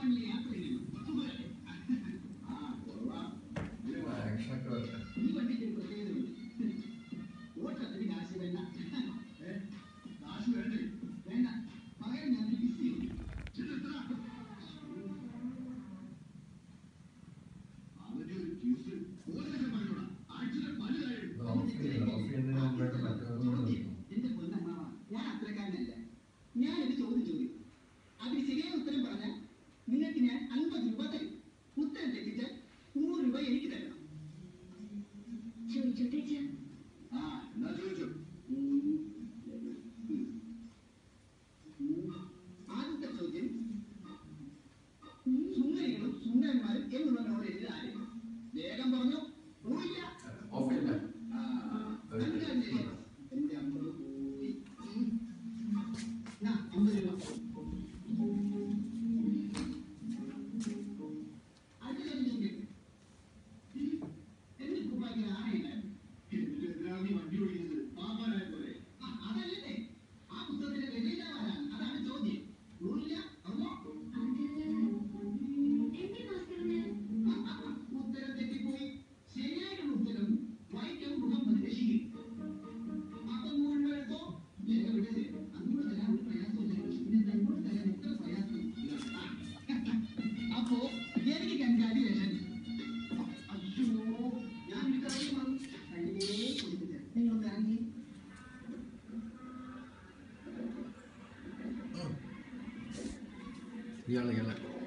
பண்ணலையா Iya, 来